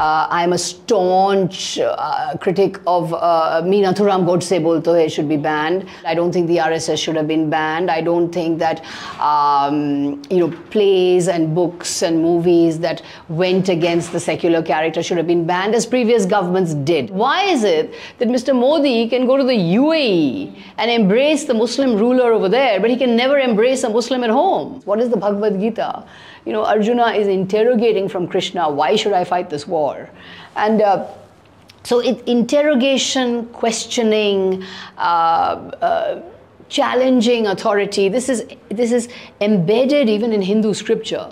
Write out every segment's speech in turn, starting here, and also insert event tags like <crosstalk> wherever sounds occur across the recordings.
Uh, I'm a staunch uh, critic of uh, Me Nathuram Godse Bolto Hai should be banned. I don't think the RSS should have been banned. I don't think that um, you know plays and books and movies that went against the secular character should have been banned as previous governments did. Why is it that Mr. Modi can go to the UAE and embrace the Muslim ruler over there, but he can never embrace a Muslim at home? What is the Bhagavad Gita? You know, Arjuna is interrogating from Krishna, why should I fight this war? And uh, so it, interrogation, questioning, uh, uh, challenging authority. This is this is embedded even in Hindu scripture.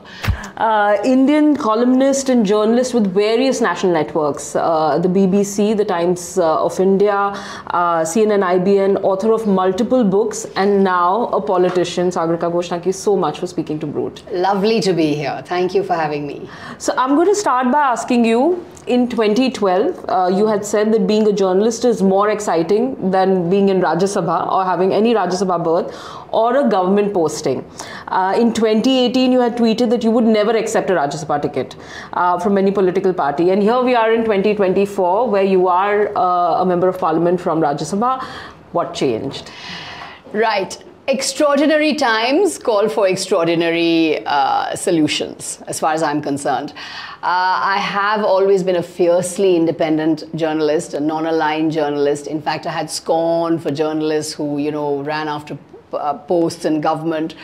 Uh, Indian columnist and journalist with various national networks, uh, the BBC, the Times uh, of India, uh, CNN, IBN, author of multiple books, and now a politician. Sagarika Ghose, thank you so much for speaking to Brut. Lovely to be here. Thank you for having me. So I'm going to start by asking you. In 2012, uh, you had said that being a journalist is more exciting than being in Rajya Sabha or having any Rajya Sabha berth or a government posting. Uh, in 2018, you had tweeted that you would never accept a Rajya Sabha ticket uh, from any political party. And here we are in 2024, where you are uh, a member of parliament from Rajya Sabha. What changed? Right. Extraordinary times call for extraordinary uh, solutions, as far as I'm concerned. Uh, I have always been a fiercely independent journalist, a non-aligned journalist. In fact, I had scorn for journalists who, you know, ran after uh, posts in government.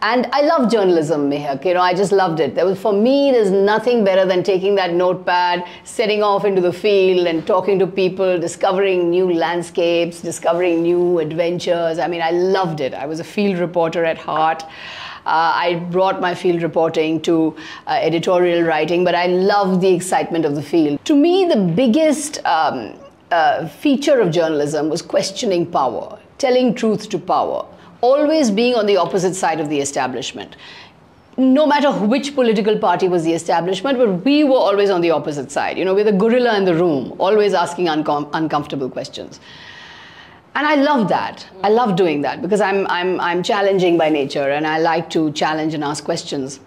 And I love journalism, Mehak. You know, I just loved it. There was, for me, there's nothing better than taking that notepad, setting off into the field and talking to people, discovering new landscapes, discovering new adventures. I mean, I loved it. I was a field reporter at heart. Uh, I brought my field reporting to uh, editorial writing, but I love the excitement of the field. To me, the biggest um, uh, feature of journalism was questioning power, telling truth to power always being on the opposite side of the establishment. No matter which political party was the establishment, but we were always on the opposite side. You know, we're the gorilla in the room, always asking uncom- uncomfortable questions. And I love that. I love doing that because I'm, I'm, I'm challenging by nature and I like to challenge and ask questions.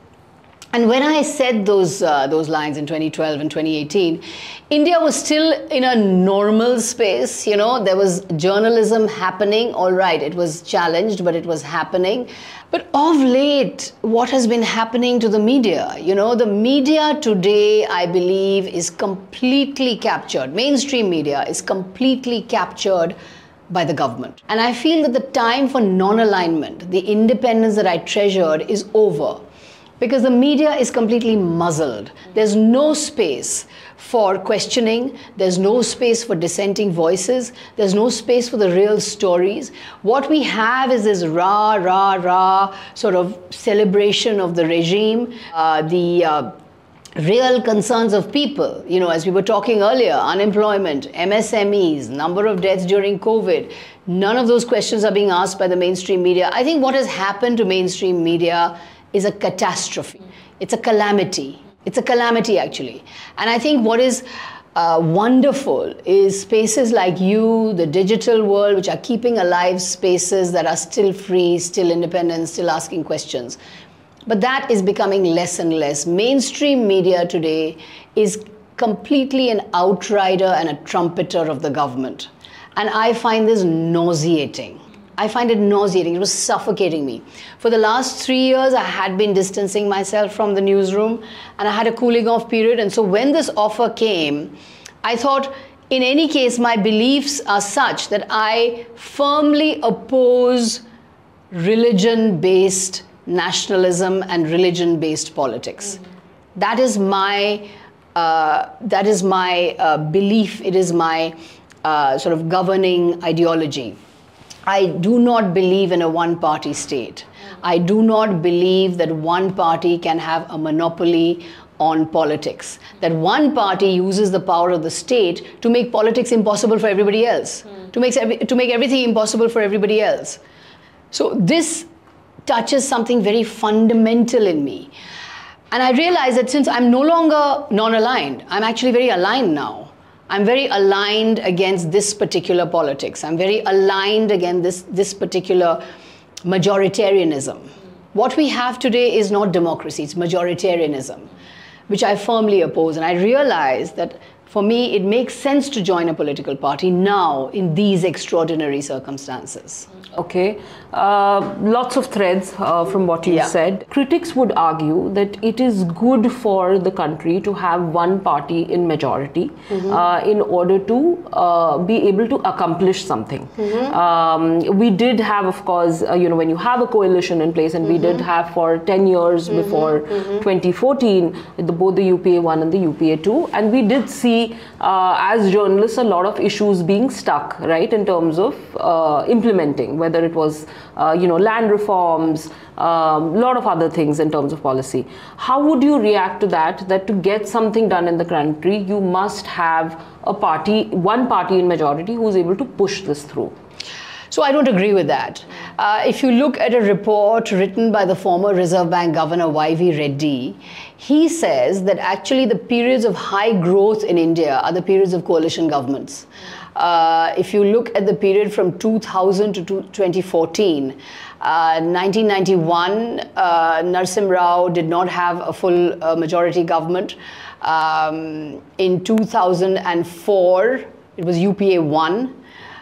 And when I said those, uh, those lines in 2012 and 2018, India was still in a normal space. You know, there was journalism happening. All right, it was challenged, but it was happening. But of late, what has been happening to the media? You know, the media today, I believe, is completely captured. Mainstream media is completely captured by the government. And I feel that the time for non alignment, the independence that I treasured, is over because the media is completely muzzled. There's no space for questioning, there's no space for dissenting voices, there's no space for the real stories. What we have is this rah, rah, rah sort of celebration of the regime, uh, the uh, real concerns of people. You know, as we were talking earlier, unemployment, MSMEs, number of deaths during COVID, none of those questions are being asked by the mainstream media. I think what has happened to mainstream media is a catastrophe. It's a calamity. It's a calamity, actually. And I think what is uh, wonderful is spaces like you, the digital world, which are keeping alive spaces that are still free, still independent, still asking questions. But that is becoming less and less. Mainstream media today is completely an outrider and a trumpeter of the government. And I find this nauseating. I find it nauseating. It was suffocating me. For the last three years, I had been distancing myself from the newsroom and I had a cooling off period. And so when this offer came, I thought, in any case, my beliefs are such that I firmly oppose religion based nationalism and religion based politics. Mm-hmm. That is my. Uh, that is my uh, belief. It is my uh, sort of governing ideology. I do not believe in a one party state. I do not believe that one party can have a monopoly on politics. That one party uses the power of the state to make politics impossible for everybody else, to, make, to make everything impossible for everybody else. So, this touches something very fundamental in me. And I realize that since I'm no longer non aligned, I'm actually very aligned now. I'm very aligned against this particular politics. I'm very aligned against this, this particular majoritarianism. What we have today is not democracy, it's majoritarianism. which I firmly oppose. And I realize that for me, it makes sense to join a political party now in these extraordinary circumstances. Okay, uh, lots of threads uh, from what you Yeah. said. Critics would argue that it is good for the country to have one party in majority Mm-hmm. uh, in order to uh, be able to accomplish something. Mm-hmm. Um, we did have, of course, uh, you know, when you have a coalition in place, and we did Mm-hmm. have for 10 years before 2014, the, both the UPA 1 and the UPA 2, and we did see, uh, as journalists, a lot of issues being stuck, right, in terms of uh, implementing, whether it was, uh, you know, land reforms, a lot of other things in terms of policy. How would you react to that? That to get something done in the country, you must have a party, one party in majority, who is able to push this through. So I don't agree with that. Uh, if you look at a report written by the former Reserve Bank Governor Y.V. Reddy, he says that actually the periods of high growth in India are the periods of coalition governments. Uh, if you look at the period from 2000 to 2014, uh, 1991, uh, Narasimha Rao did not have a full uh, majority government. Um, in 2004, it was UPA 1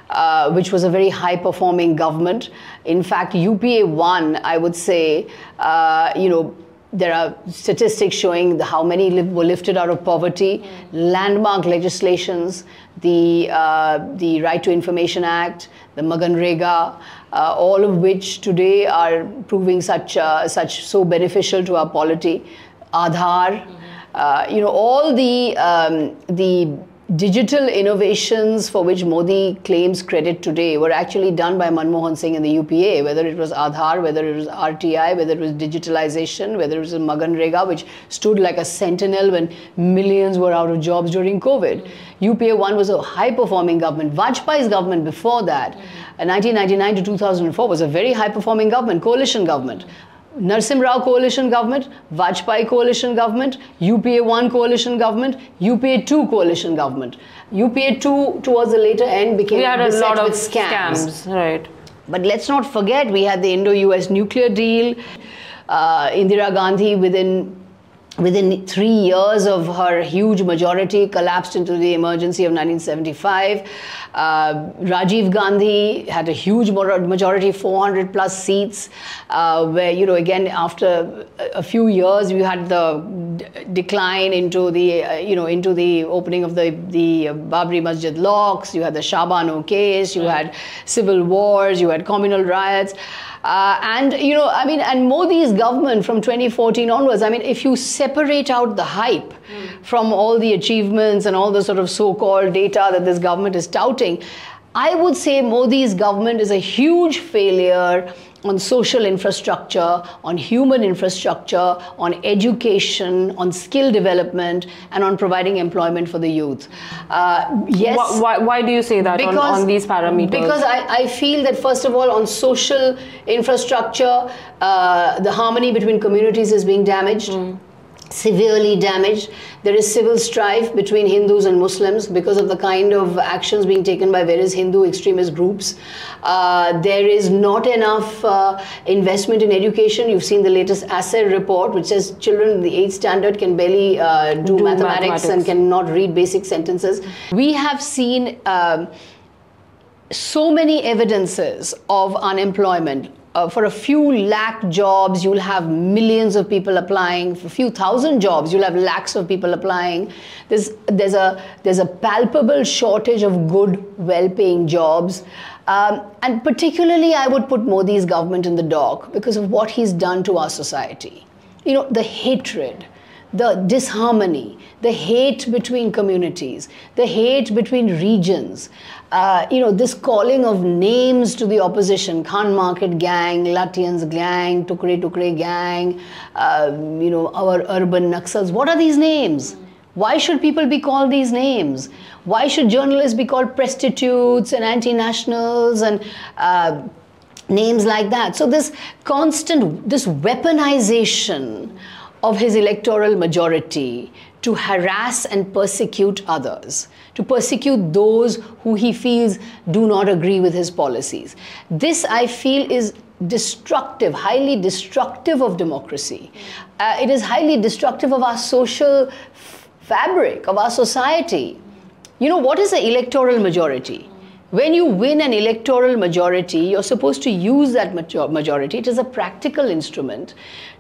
uh, which was a very high performing government. In fact, UPA 1, I would say, uh, you know, there are statistics showing the, how many were lifted out of poverty, landmark legislations, the, uh, the Right to Information Act, the MGNREGA, uh, all of which today are proving such, uh, such so beneficial to our polity. Aadhaar, uh, you know, all the, um, the digital innovations for which Modi claims credit today were actually done by Manmohan Singh and the UPA, whether it was Aadhaar, whether it was RTI, whether it was digitalization, whether it was MGNREGA, which stood like a sentinel when millions were out of jobs during COVID. UPA 1 was a high performing government. Vajpayee's government before that, uh, 1999 to 2004, was a very high performing government, coalition government. Narasimha Rao coalition government, Vajpayee coalition government, UPA 1 coalition government, UPA 2 coalition government. UPA 2 towards the later end became We had a lot of with scams. scams, right? But let's not forget we had the Indo-US nuclear deal. Uh, Indira Gandhi within within three years of her huge majority collapsed into the emergency of 1975 uh, rajiv gandhi had a huge majority 400 plus seats uh, where you know again after a- few years we had the d- decline into the uh, you know into the opening of the the babri masjid locks. You had the Shah Bano case. You had civil wars. You had communal riots uh, and you know, I mean, and Modi's government from 2014 onwards. I mean, if you separate out the hype from all the achievements and all the sort of so-called data that this government is touting, I would say Modi's government is a huge failure on social infrastructure, on human infrastructure, on education, on skill development, and on providing employment for the youth. Uh, yes. Why, why, why do you say that on, on these parameters? Because I, I feel that first of all, on social infrastructure, uh, the harmony between communities is being damaged. Severely damaged. There is civil strife between Hindus and Muslims because of the kind of actions being taken by various Hindu extremist groups. Uh, there is not enough uh, investment in education. You've seen the latest ASER report, which says children in the 8th standard can barely uh, do, Do mathematics, and cannot read basic sentences. We have seen. Um, so many evidences of unemployment. Uh, for a few lakh jobs, you'll have millions of people applying. For a few thousand jobs, you'll have lakhs of people applying. There's, there's, a, there's a palpable shortage of good, well paying jobs. Um, and particularly, I would put Modi's government in the dock because of what he's done to our society. You know, the hatred, the disharmony, the hate between communities, the hate between regions, uh, you know, this calling of names to the opposition, Khan Market Gang, Lutyens Gang, Tukre Tukre Gang, uh, you know, our urban Naxals. What are these names? Why should people be called these names? Why should journalists be called prostitutes and anti-nationals and uh, names like that? So this constant, this weaponization of his electoral majority to harass and persecute others, to persecute those who he feels do not agree with his policies. This, I feel, is destructive, highly destructive of democracy. Uh, it is highly destructive of our social fabric, of our society. You know, what is the electoral majority? When you win an electoral majority, you're supposed to use that majority. It is a practical instrument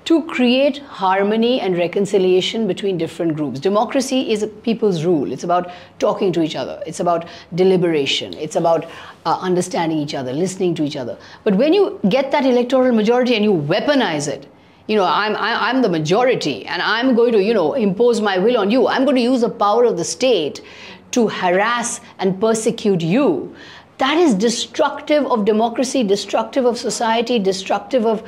to create harmony and reconciliation between different groups. Democracy is a people's rule. It's about talking to each other. It's about deliberation. It's about uh, understanding each other, listening to each other. But when you get that electoral majority and you weaponize it, you know, I'm, I, am i am the majority and I'm going to, you know, impose my will on you. I'm going to use the power of the state to harass and persecute you. That is destructive of democracy, destructive of society, destructive of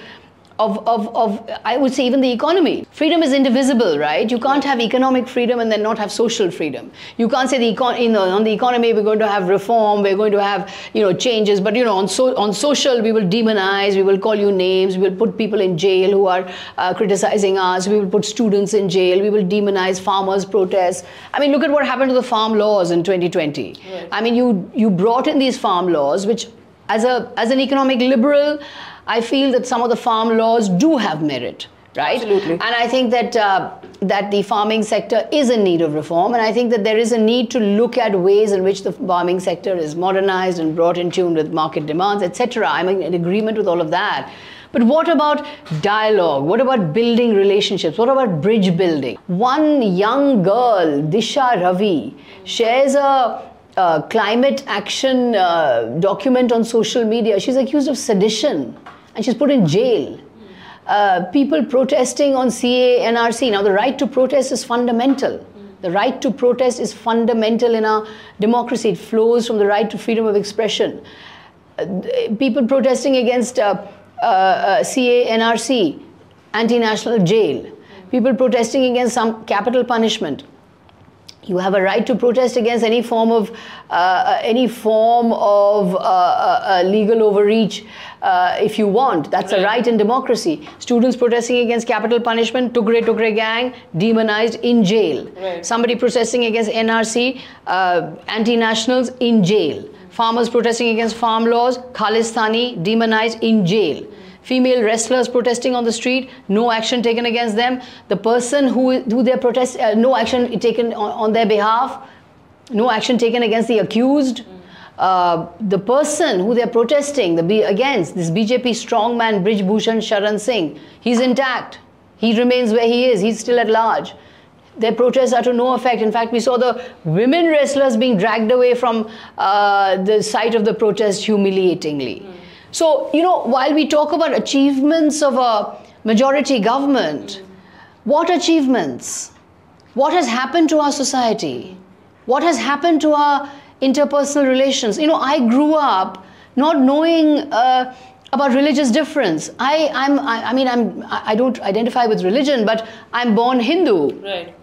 of, of, of, I would say, even the economy. Freedom is indivisible, right? You can't have economic freedom and then not have social freedom. You can't say the econ- you know, on the economy we're going to have reform, we're going to have you know changes, but you know on so on social we will demonize, we will call you names, we will put people in jail who are uh, criticizing us, we will put students in jail, we will demonize farmers' protests. I mean, look at what happened to the farm laws in 2020. Right. I mean, you you brought in these farm laws, which as a as an economic liberal. I feel that some of the farm laws do have merit right Absolutely. and i think that uh, that the farming sector is in need of reform and i think that there is a need to look at ways in which the farming sector is modernized and brought in tune with market demands etc i'm in agreement with all of that but what about dialogue? What about building relationships? What about bridge building? One young girl, Disha Ravi, shares a uh, climate action uh, document on social media. She's accused of sedition and she's put in jail. Uh, people protesting on CAA, NRC. Now, the right to protest is fundamental. The right to protest is fundamental in our democracy. It flows from the right to freedom of expression. Uh, people protesting against uh, uh, CAA, NRC, anti national jail. People protesting against some capital punishment you have a right to protest against any form of uh, uh any form of uh, uh, uh legal overreach uh, if you want. That's a right in democracy. Students protesting against capital punishment, Tukre Tukre gang, demonized in jail. Right. Somebody protesting against NRC, anti-nationals in jail. Farmers protesting against farm laws, Khalistani, demonized in jail female wrestlers protesting on the street, no action taken against them. The person who, who they protest, uh, no action taken on, on, their behalf, no action taken against the accused. Uh, the person who they're protesting the against, this BJP strongman Brij Bhushan Sharan Singh, he's intact. He remains where he is. He's still at large. Their protests are to no effect. In fact, we saw the women wrestlers being dragged away from uh, the site of the protest humiliatingly. Mm. So, you know, while we talk about achievements of a majority government, what achievements? What has happened to our society? What has happened to our interpersonal relations? You know, I grew up not knowing uh, about religious difference. I, I'm, I, I mean, I'm, I don't identify with religion, but I'm born Hindu. Right.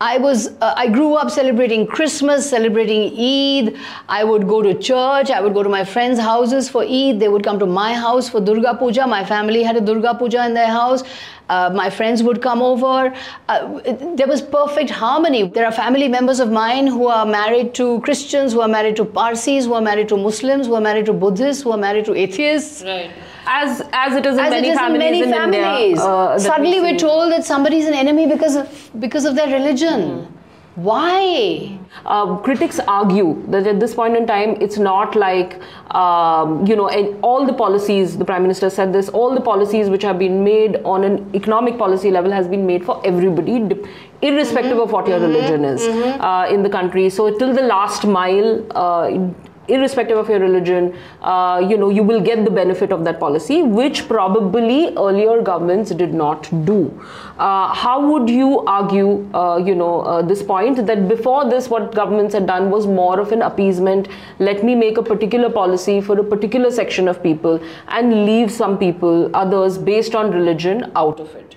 I was uh, I grew up celebrating Christmas, celebrating Eid. I would go to church. I would go to my friends' houses for Eid. They would come to my house for Durga Puja. My family had a Durga Puja in their house. Uh, my friends would come over. Uh, there was perfect harmony. There are family members of mine who are married to Christians, who are married to Parsis, who are married to Muslims, who are married to Buddhists, who are married to atheists. Right as as it is in as many families in many in families. India, uh, Suddenly, we are told that somebody is an enemy because of because of their religion. Mm. Why? Uh, critics argue that at this point in time, it's not like, um, you know, all the policies, the Prime Minister said this, all the policies which have been made on an economic policy level has been made for everybody, irrespective mm-hmm. of what your mm-hmm. religion is mm-hmm. uh, in the country. So, till the last mile, uh, irrespective of your religion, uh, you know, you will get the benefit of that policy, which probably earlier governments did not do. Uh, how would you argue, uh, you know, uh, this point that before this, what governments had done was more of an appeasement. Let me make a particular policy for a particular section of people and leave some people, others, based on religion, out of it.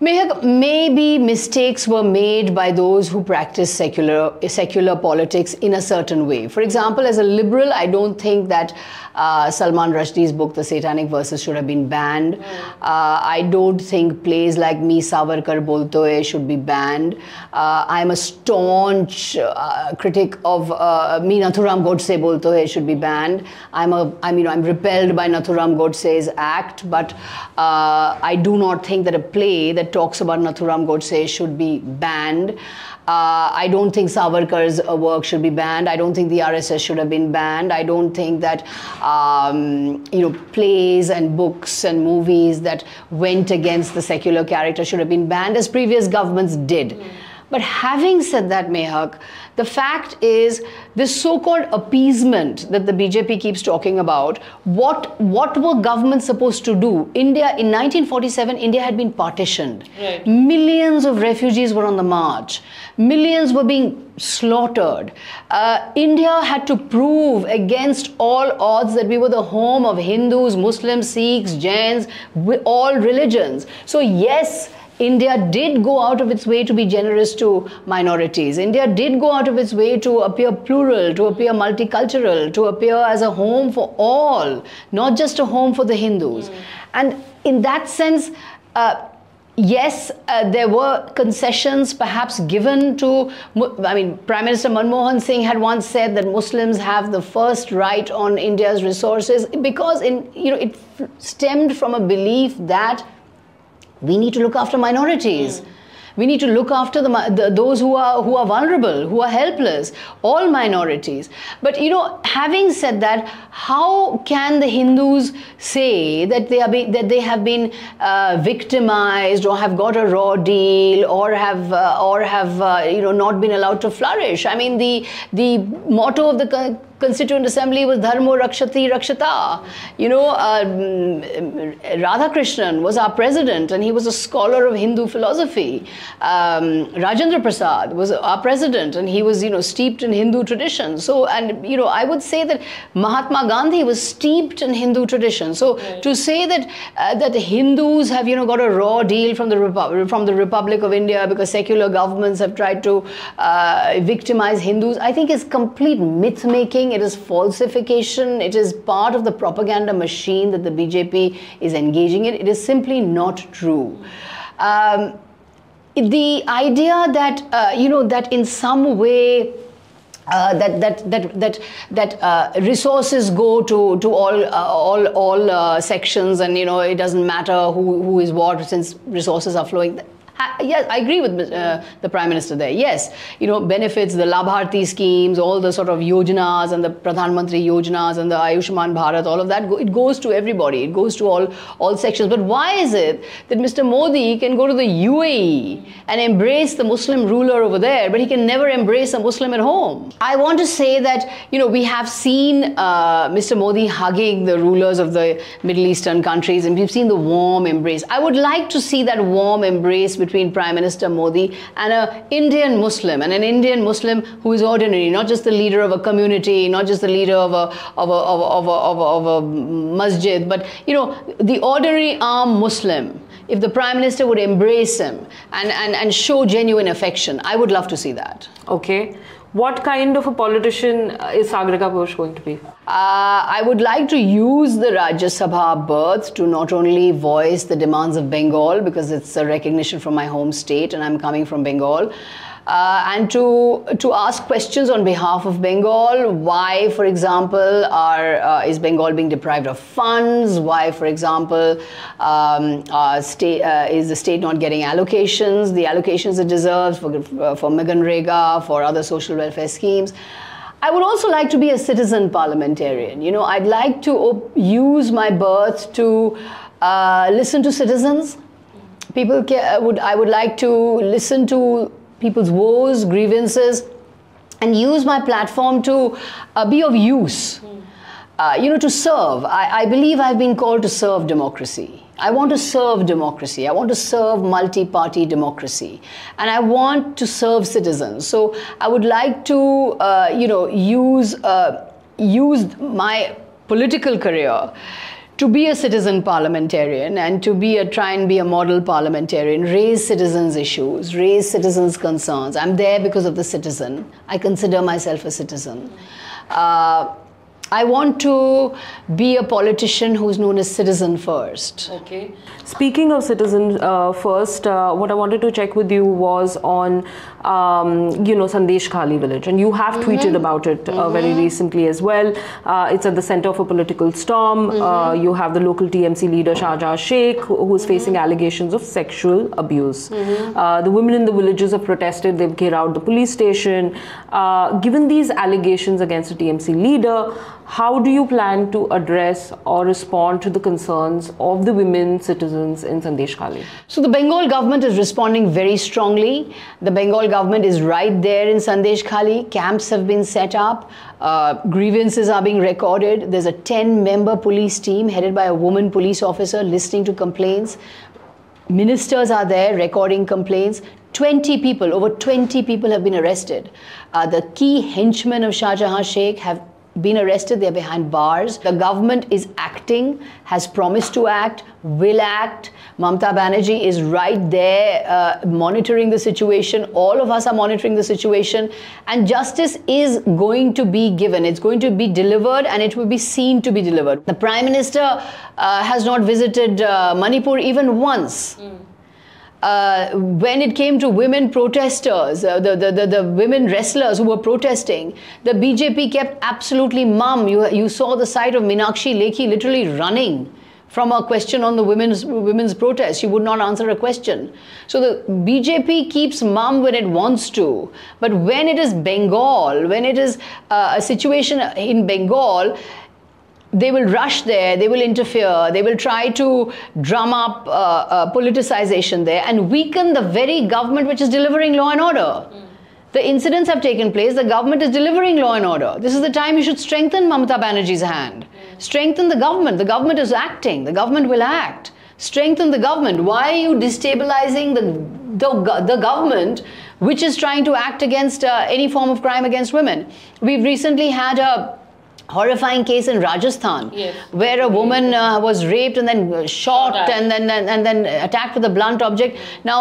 Maybe mistakes were made by those who practice secular secular politics in a certain way. For example, as a liberal, I don't think that uh, Salman Rushdie's book, The Satanic Verses, should have been banned. Mm. Uh, I don't think plays like Me Savarkar Bolto Hai should be banned. Uh, I'm a staunch uh, critic of uh, Me Nathuram Godse Bolto Hai should be banned. I'm a, I mean, I'm repelled by Nathuram Godse's act, but uh, I do not think that a play that talks about Nathuram Godse should be banned. Uh, I don't think Savarkar's uh, work should be banned. I don't think the RSS should have been banned. I don't think that um, you know plays and books and movies that went against the secular character should have been banned, as previous governments did. But having said that, Mehak, the fact is this so-called appeasement that the BJP keeps talking about, what, what were governments supposed to do? India, in 1947, India had been partitioned. Right. Millions of refugees were on the march. Millions were being slaughtered. Uh, India had to prove against all odds that we were the home of Hindus, Muslims, Sikhs, Jains, all religions. So yes, India did go out of its way to be generous to minorities. India did go out of its way to appear plural, to appear multicultural, to appear as a home for all, not just a home for the Hindus. Mm. And in that sense, uh, yes, uh, there were concessions perhaps given to, I mean, Prime Minister Manmohan Singh had once said that Muslims have the first right on India's resources because in, you know, it stemmed from a belief that we need to look after minorities. Mm. We need to look after the, the, those who are who are vulnerable, who are helpless, all minorities. But you know, having said that, how can the Hindus say that they are be, that they have been uh, victimized or have got a raw deal or have uh, or have uh, you know not been allowed to flourish? I mean, the the motto of the Constituent Assembly was Dharmo Rakshati Rakshitah. You know, uh, Radhakrishnan was our president and he was a scholar of Hindu philosophy. Um, Rajendra Prasad was our president and he was, you know, steeped in Hindu tradition. So, and, you know, I would say that Mahatma Gandhi was steeped in Hindu tradition. So, right. to say that uh, that Hindus have, you know, got a raw deal from the, Repu- from the Republic of India because secular governments have tried to uh, victimize Hindus, I think is complete myth making it is falsification, it is part of the propaganda machine that the BJP is engaging in. It is simply not true. Um, the idea that, uh, you know, that in some way, uh, that that that that that uh, resources go to to all uh, all all uh, sections and you know it doesn't matter who who is what since resources are flowing I, yes, I agree with uh, the Prime Minister there. Yes, you know, benefits, the Labharthi schemes, all the sort of yojanas and the Pradhan Mantri yojanas and the Ayushman Bharat, all of that, it goes to everybody. It goes to all, all sections. But why is it that Mr. Modi can go to the UAE and embrace the Muslim ruler over there, but he can never embrace a Muslim at home? I want to say that, you know, we have seen uh, Mr. Modi hugging the rulers of the Middle Eastern countries and we've seen the warm embrace. I would like to see that warm embrace between between Prime Minister Modi and an Indian Muslim, and an Indian Muslim who is ordinary, not just the leader of a community, not just the leader of a, of a, of a, of a, of a, of a masjid, but, you know, the ordinary armed Muslim if the prime minister would embrace him and, and, and show genuine affection, I would love to see that. Okay. What kind of a politician is Sagarika Ghose going to be? Uh, I would like to use the Rajya Sabha berth to not only voice the demands of Bengal because it's a recognition from my home state and I'm coming from Bengal uh, and to to ask questions on behalf of Bengal. Why, for example, are uh, is Bengal being deprived of funds? Why, for example, um, state, uh, is the state not getting allocations, the allocations it deserves for uh, for MGNREGA, for other social welfare schemes? I would also like to be a citizen parliamentarian. You know, I'd like to use my berth to uh, listen to citizens. People would I would like to listen to people's woes, grievances, and use my platform to uh, be of use. Uh, you know, to serve. I, I believe I've been called to serve democracy. I want to serve democracy. I want to serve multi party democracy. And I want to serve citizens. So I would like to, uh, you know, use, uh, use my political career to be a citizen parliamentarian and to be a try and be a model parliamentarian, raise citizens' issues, raise citizens' concerns. I'm there because of the citizen. I consider myself a citizen. Uh, I want to be a politician who's known as citizen first. Okay. Speaking of citizen uh, first, uh, what I wanted to check with you was on, um, you know, Sandeshkhali village, and you have mm-hmm. tweeted about it uh, mm-hmm. very recently as well. Uh, it's at the center of a political storm. Uh, mm-hmm. you have the local TMC leader Shahjahan Sheikh, who's mm-hmm. facing allegations of sexual abuse. Mm-hmm. Uh, the women in the villages have protested. They've cleared out the police station. given these allegations against the TMC leader, how do you plan to address or respond to the concerns of the women citizens in Sandeshkhali? So the Bengal government is responding very strongly. The Bengal government is right there in Sandeshkhali. Camps have been set up. Uh, grievances are being recorded. There's a 10 member police team headed by a woman police officer listening to complaints. Ministers are there recording complaints. 20 people, over 20 people have been arrested. Uh, the key henchmen of Shah Shahjahan Sheikh have been arrested, they're behind bars. The government is acting, has promised to act, will act. Mamta Banerjee is right there uh, monitoring the situation. All of us are monitoring the situation. And justice is going to be given. It's going to be delivered and it will be seen to be delivered. The Prime Minister uh, has not visited uh, Manipur even once. Mm uh, when it came to women protesters, uh, the, the, the, the, women wrestlers who were protesting, the BJP kept absolutely mum. You, you saw the sight of Meenakshi Lekhi literally running from a question on the women's women's protest. She would not answer a question. So the BJP keeps mum when it wants to, but when it is Bengal, when it is uh, a situation in Bengal, they will rush there, they will interfere, they will try to drum up uh, uh, politicization there and weaken the very government which is delivering law and order. Mm. The incidents have taken place, the government is delivering law and order. This is the time you should strengthen Mamata Banerjee's hand. Mm. Strengthen the government. The government is acting, the government will act. Strengthen the government. Why are you destabilizing the, the, the government which is trying to act against uh, any form of crime against women? We've recently had a horrifying case in Rajasthan yes. where a woman uh, was raped and then shot and then and, and then attacked with a blunt object. Now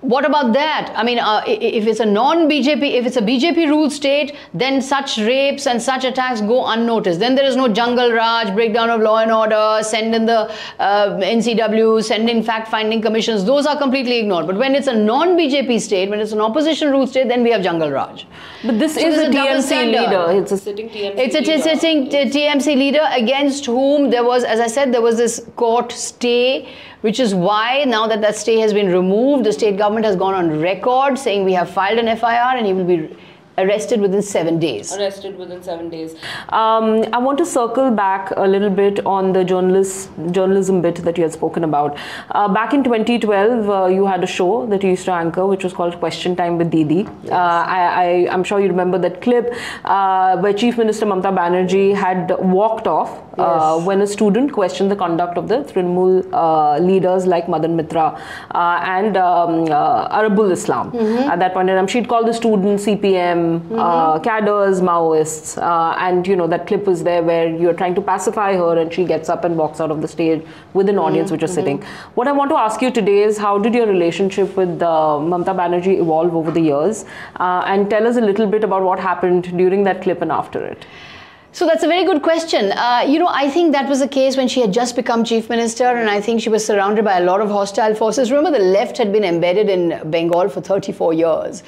what about that? I mean, uh, if it's a non-BJP, if it's a BJP-ruled state, then such rapes and such attacks go unnoticed. Then there is no jungle raj, breakdown of law and order, send in the uh, NCW, send in fact-finding commissions. Those are completely ignored. But when it's a non-BJP state, when it's an opposition-ruled state, then we have jungle raj. But this so is a TMC leader. It's a sitting TMC It's a leader. sitting TMC leader against whom there was, as I said, there was this court stay which is why now that that stay has been removed, the state government has gone on record saying we have filed an FIR and he will be arrested within seven days. Arrested within seven days. Um, I want to circle back a little bit on the journalist journalism bit that you had spoken about. Uh, back in 2012, uh, you had a show that you used to anchor, which was called Question Time with Didi. Yes. Uh, I, am sure you remember that clip uh, where Chief Minister Mamta Banerjee had walked off uh, yes. when a student questioned the conduct of the Trinamool uh, leaders like Madan Mitra and um, Arabul Islam. Mm-hmm. At that point in time, she'd called the student CPM mm-hmm. uh, cadres, Maoists, uh, and you know that clip was there where you're trying to pacify her, and she gets up and walks out of the stage with an audience mm-hmm. which is sitting. Mm-hmm. What I want to ask you today is how did your relationship with uh, Mamta Banerjee evolve over the years, uh, and tell us a little bit about what happened during that clip and after it. So that's a very good question. Uh, you know, I think that was the case when she had just become chief minister, and I think she was surrounded by a lot of hostile forces. Remember, the left had been embedded in Bengal for 34 years.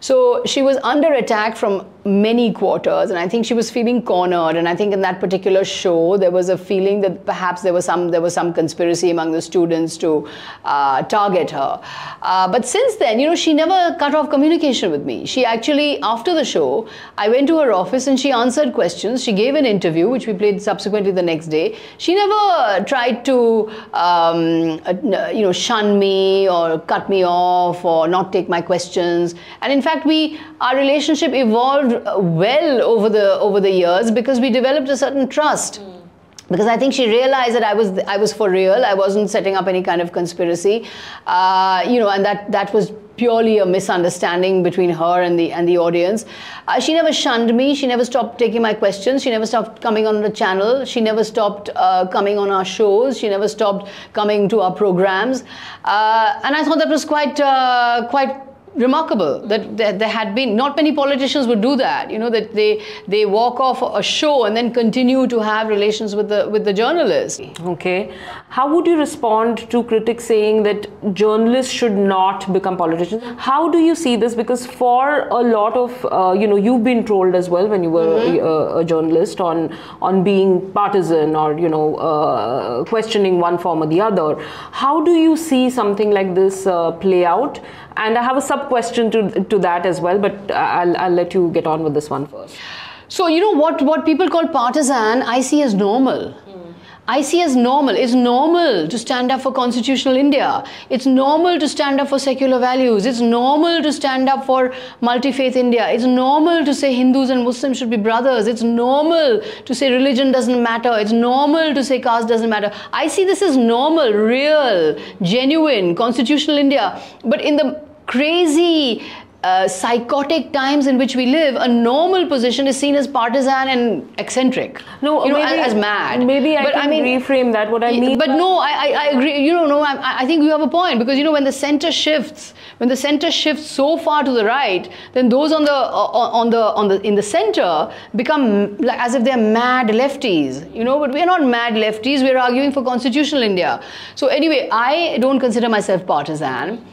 So she was under attack from many quarters, and I think she was feeling cornered. And I think in that particular show, there was a feeling that perhaps there was some there was some conspiracy among the students to uh, target her. Uh, but since then, you know, she never cut off communication with me. She actually, after the show, I went to her office and she answered questions. She gave an interview, which we played subsequently the next day. She never tried to, um, you know, shun me or cut me off or not take my questions. And in fact, we our relationship evolved well over the over the years because we developed a certain trust. Mm because I think she realized that I was I was for real. I wasn't setting up any kind of conspiracy, uh, you know, and that that was purely a misunderstanding between her and the and the audience. Uh, she never shunned me. She never stopped taking my questions. She never stopped coming on the channel. She never stopped uh, coming on our shows. She never stopped coming to our programs. Uh, and I thought that was quite uh, quite remarkable that there, there, had been not many politicians would do that you know that they they walk off a show and then continue to have relations with the with the journalist okay. How would you respond to critics saying that journalists should not become politicians? How do you see this? Because for a lot of uh, you know you've been trolled as well when you were mm-hmm. a, a, journalist on on being partisan or you know uh, questioning one form or the other. How do you see something like this uh, play out and I have a sub question to, to that as well, but uh, I'll, I'll let you get on with this one first. So, you know, what, what people call partisan, I see as normal. I see as normal. It's normal to stand up for constitutional India. It's normal to stand up for secular values. It's normal to stand up for multi faith India. It's normal to say Hindus and Muslims should be brothers. It's normal to say religion doesn't matter. It's normal to say caste doesn't matter. I see this as normal, real, genuine, constitutional India. But in the crazy uh, psychotic times in which we live, a normal position is seen as partisan and eccentric. No, you know, maybe, as, as, mad. Maybe I but, can I mean, reframe that. What I mean, but no, I, I, agree. You know. I, I think you have a point because you know when the center shifts, when the center shifts so far to the right, then those on the on the on the in the center become like as if they're mad lefties. You know, but we're not mad lefties. We're arguing for constitutional India. So anyway, I don't consider myself partisan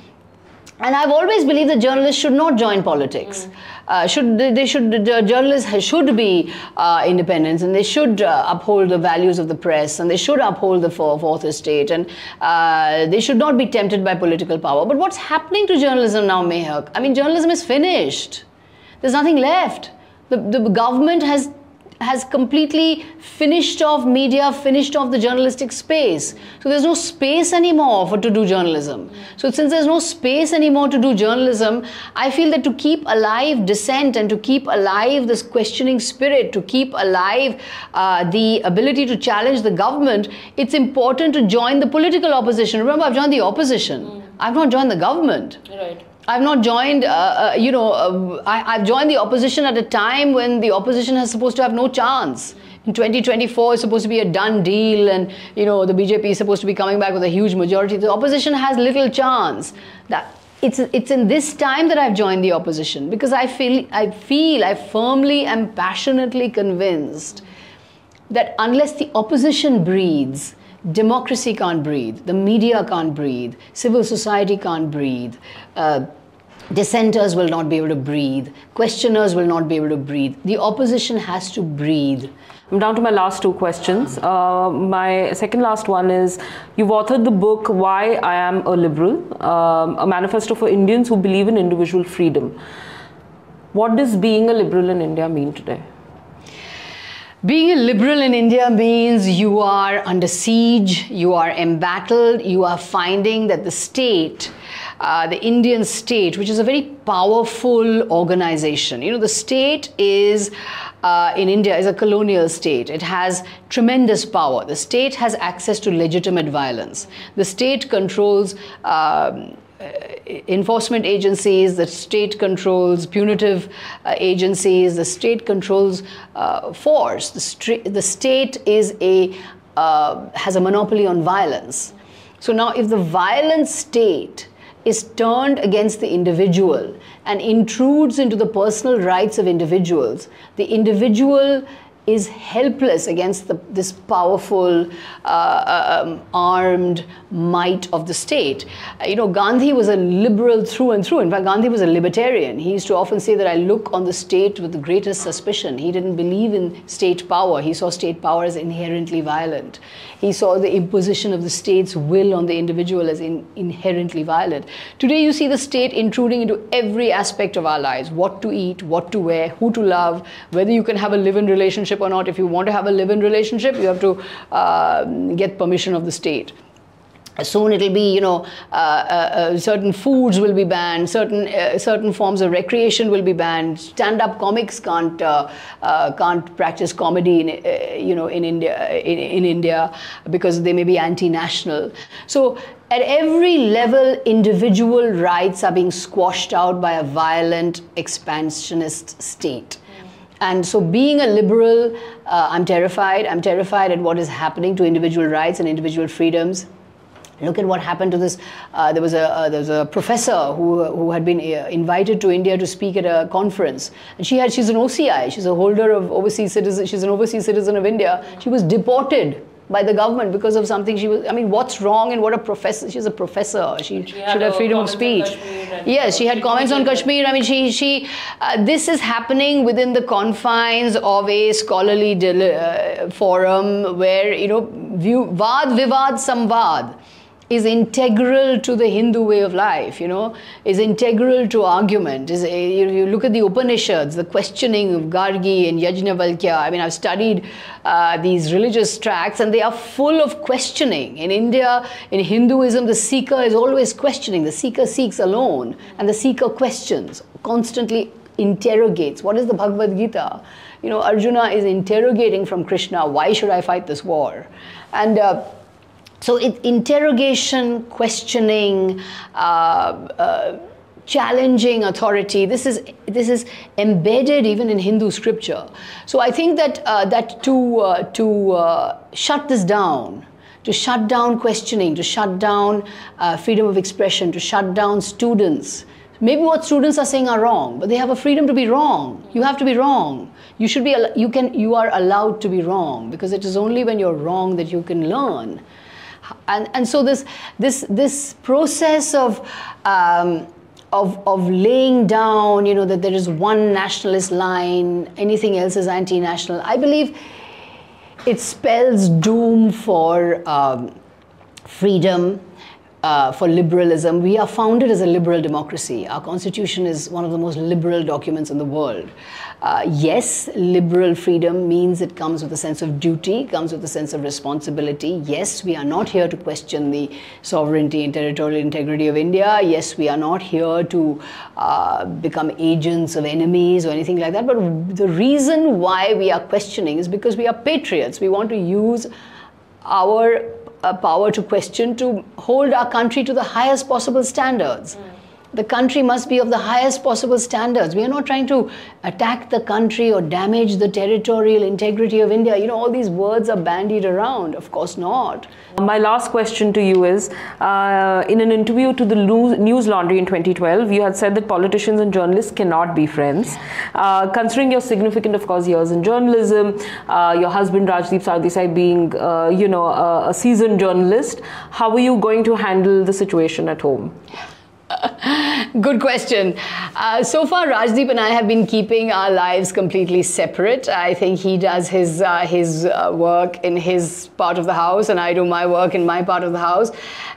and I've always believed that journalists should not join politics. Mm. Uh, should they should the journalists should be uh, independent and they should uh, uphold the values of the press and they should uphold the fourth estate and uh, they should not be tempted by political power. But what's happening to journalism now, Mehak? I mean, journalism is finished. There's nothing left. The, the government has has completely finished off media, finished off the journalistic space. So there's no space anymore for to do journalism. So since there's no space anymore to do journalism, I feel that to keep alive dissent and to keep alive this questioning spirit, to keep alive uh, the ability to challenge the government, it's important to join the political opposition. Remember, I've joined the opposition. Mm. I've not joined the government. Right. I've not joined, uh, uh, you know, uh, I, have joined the opposition at a time when the opposition is supposed to have no chance. In 2024, it's supposed to be a done deal, and you know the BJP is supposed to be coming back with a huge majority. The opposition has little chance. That it's it's in this time that I've joined the opposition because I feel I feel I firmly and passionately convinced that unless the opposition breathes, democracy can't breathe, the media can't breathe, civil society can't breathe. Uh, dissenters will not be able to breathe, questioners will not be able to breathe. The opposition has to breathe. I'm down to my last two questions. Uh, my second last one is you've authored the book Why I Am a Liberal, um, a manifesto for Indians who believe in individual freedom. What does being a liberal in India mean today? Being a liberal in India means you are under siege, you are embattled, you are finding that the state, uh, the Indian state, which is a very powerful organization, you know, the state is. Uh, in India is a colonial state. It has tremendous power. The state has access to legitimate violence. The state controls um, enforcement agencies, the state controls punitive uh, agencies, the state controls uh, force. The, the, state is a uh, has a monopoly on violence. So now, if the violent state is turned against the individual and intrudes into the personal rights of individuals, the individual is helpless against the, this powerful uh, uh, um, armed might of the state. Uh, you know, Gandhi was a liberal through and through. In fact, Gandhi was a libertarian. He used to often say that I look on the state with the greatest suspicion. He didn't believe in state power. He saw state power as inherently violent. He saw the imposition of the state's will on the individual as in, inherently violent. Today, you see the state intruding into every aspect of our lives what to eat, what to wear, who to love, whether you can have a live in relationship relationship or not. If you want to have a live in relationship, you have to uh, get permission of the state. soon it'll be you know uh, uh, uh, certain foods will be banned certain uh, certain forms of recreation will be banned stand up comics can't uh, uh, can't practice comedy in you know in india in, in india because they may be anti national so at every level individual rights are being squashed out by a violent expansionist state and so, being a liberal, uh, I'm terrified. I'm terrified at what is happening to individual rights and individual freedoms. Look at what happened to this. Uh, there was a uh, there was a professor who who had been uh, invited to India to speak at a conference, and she had she's an OCI. She's a holder of overseas citizen. She's an overseas citizen of India. She was deported by the government because of something she was. I mean, what's wrong and what a professor? She's a professor. She, she should have freedom of speech. Yes, she had comments on Kashmir. I mean, she she. Uh, this is happening within the confines of a scholarly uh, forum where you know, view, vad vivad samvad is integral to the Hindu way of life, you know, is integral to argument. Is a, you, you, look at the Upanishads, the questioning of Gargi and Yajnavalkya. I mean, I've studied uh, these religious tracts and they are full of questioning. In India, in Hinduism, the seeker is always questioning. The seeker seeks alone and the seeker questions, constantly interrogates. What is the Bhagavad Gita? You know, Arjuna is interrogating from Krishna, why should I fight this war? And uh, so it, interrogation, questioning, uh, uh, challenging authority. This is this is embedded even in Hindu scripture. So I think that uh, that to uh, to uh, shut this down, to shut down questioning, to shut down uh, freedom of expression, to shut down students. Maybe what students are saying are wrong, but they have a freedom to be wrong. You have to be wrong. You should be. You can. You are allowed to be wrong because it is only when you're wrong that you can learn and and so this this this process of um, of, of laying down, you know, that there is one nationalist line, anything else is anti-national. I believe it spells doom for um, freedom, uh, for liberalism. We are founded as a liberal democracy. Our constitution is one of the most liberal documents in the world. Uh, yes, liberal freedom means it comes with a sense of duty, comes with a sense of responsibility. Yes, we are not here to question the sovereignty and territorial integrity of India. Yes, we are not here to uh, become agents of enemies or anything like that. But the reason why we are questioning is because we are patriots. We want to use our uh, power to question to hold our country to the highest possible standards. Mm the country must be of the highest possible standards. We are not trying to attack the country or damage the territorial integrity of India. You know, all these words are bandied around. Of course not. My last question to you is uh, in an interview to the News Laundry in 2012, you had said that politicians and journalists cannot be friends. Uh, considering your significant, of course, years in journalism, uh, your husband Rajdeep Sardesai being, uh, you know, a, a seasoned journalist, how are you going to handle the situation at home? Good question. Uh, so far, Rajdeep and I have been keeping our lives completely separate. I think he does his uh, his uh, work in his part of the house, and I do my work in my part of the house.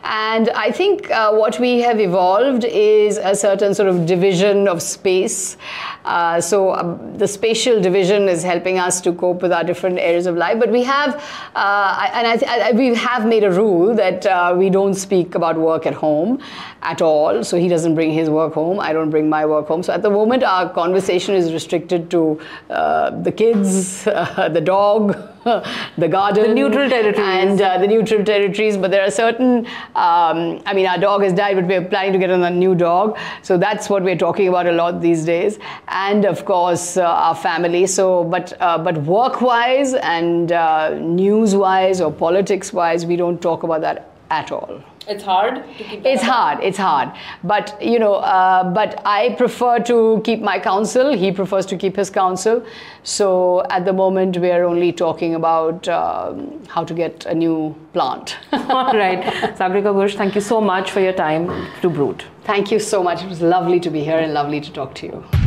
And I think uh, what we have evolved is a certain sort of division of space. Uh, so um, the spatial division is helping us to cope with our different areas of life. But we have, uh, and I, I, we have made a rule that we don't speak about work at home at all. So he doesn't bring his work home. I don't bring my work home. So at the moment, our conversation is restricted to uh, the kids, <laughs> uh, the dog, <laughs> the garden, the neutral territories, and uh, the neutral territories. But there are certain. Um, I mean, our dog has died, but we're planning to get another new dog. So that's what we're talking about a lot these days. And of course, uh, our family. So, but uh, but work-wise and uh, news-wise or politics-wise, we don't talk about that at all. It's hard to keep. It's hard. It's hard. But you know, uh, but I prefer to keep my counsel. He prefers to keep his counsel. So at the moment, we are only talking about um, how to get a new plant. <laughs> <laughs> All right, Sagarika Ghose, thank you so much for your time to Brut. Thank you so much. It was lovely to be here and lovely to talk to you.